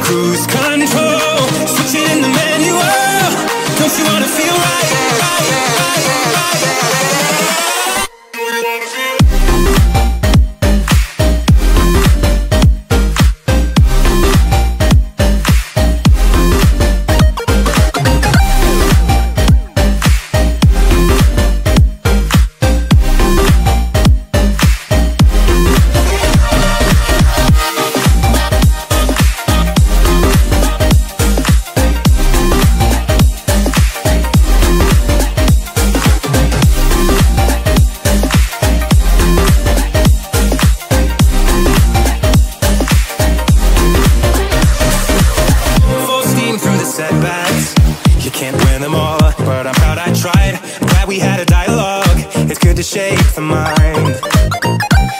cruise control. The mind.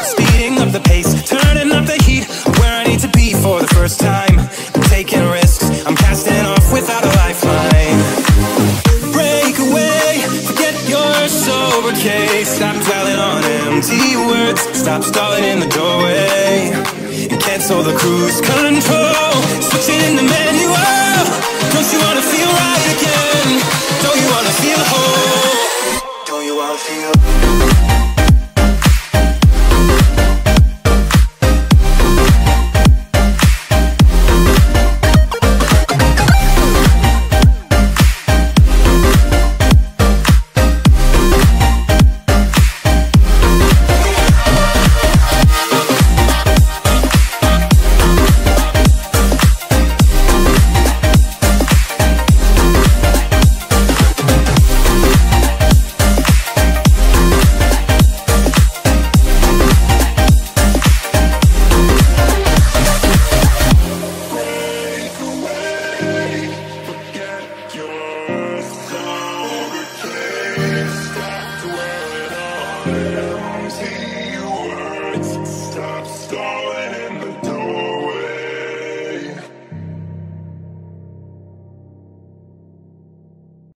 Speeding up the pace, turning up the heat. Where I need to be for the first time. I'm taking risks. I'm casting off without a lifeline. Break away, forget your sober case. Stop dwelling on empty words. Stop stalling in the doorway. And cancel the cruise control. Switch it in the manual. Don't you wanna feel right again? Don't you wanna feel whole? Don't you wanna feel?